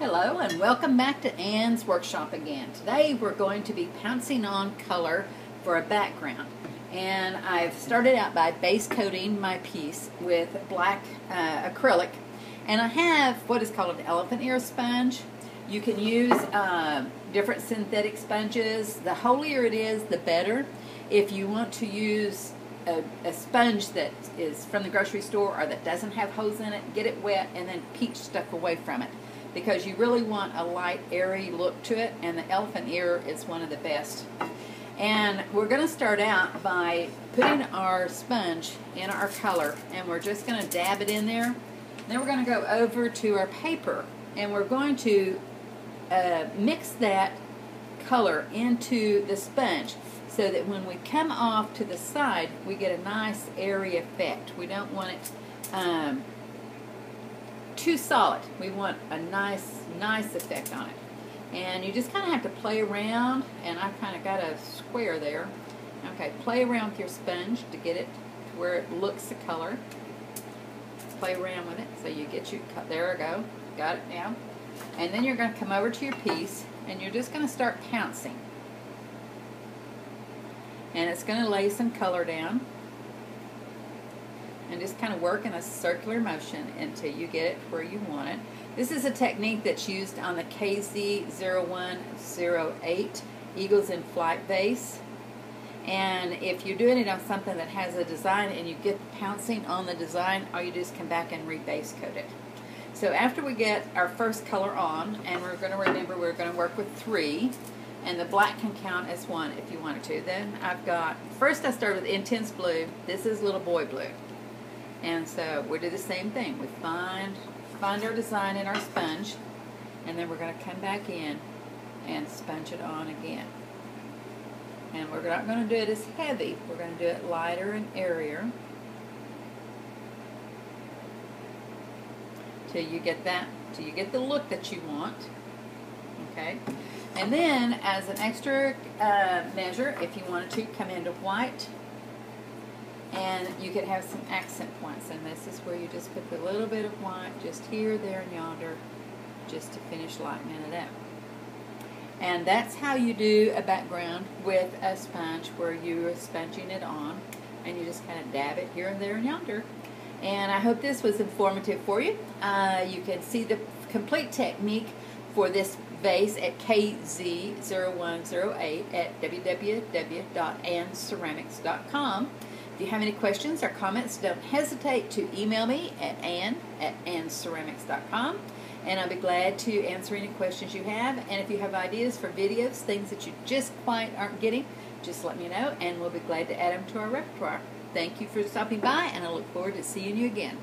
Hello and welcome back to Ann's Workshop again. Today we're going to be pouncing on color for a background. And I've started out by base coating my piece with black uh, acrylic. And I have what is called an elephant ear sponge. You can use uh, different synthetic sponges. The holier it is, the better. If you want to use a, a, sponge that is from the grocery store or that doesn't have holes in it, get it wet and then peach stuff away from it because you really want a light, airy look to it, and the elephant ear is one of the best. And we're going to start out by putting our sponge in our color, and we're just going to dab it in there. Then we're going to go over to our paper, and we're going to uh, mix that color into the sponge so that when we come off to the side, we get a nice airy effect. We don't want it um, too solid. We want a nice, nice effect on it. And you just kind of have to play around, and I've kind of got a square there. Okay, play around with your sponge to get it to where it looks the color. Play around with it so you get you, there we go, got it now. And then you're going to come over to your piece, and you're just going to start pouncing. And it's going to lay some color down just kind of work in a circular motion until you get it where you want it. This is a technique that's used on the KZ0108 Eagles in Flight base. And if you're doing it on something that has a design and you get pouncing on the design, all you do is come back and rebase coat it. So after we get our first color on, and we're going to remember we're going to work with three, and the black can count as one if you wanted to. Then I've got, first I started with Intense Blue. This is Little Boy Blue. And so we do the same thing. We find, find our design in our sponge, and then we're going to come back in and sponge it on again. And we're not going to do it as heavy. We're going to do it lighter and airier. Till you get that, till you get the look that you want. Okay. And then, as an extra uh, measure, if you wanted to come into white, and you could have some accent points and this is where you just put a little bit of white just here, there, and yonder just to finish lightening it up. And that's how you do a background with a sponge where you are sponging it on and you just kind of dab it here and there and yonder. And I hope this was informative for you. Uh, you can see the complete technique for this vase at KZ0108 at www.annceramics.com. If you have any questions or comments, don't hesitate to email me at ann at annceramics.com and I'll be glad to answer any questions you have. And if you have ideas for videos, things that you just quite aren't getting, just let me know and we'll be glad to add them to our repertoire. Thank you for stopping by and I look forward to seeing you again.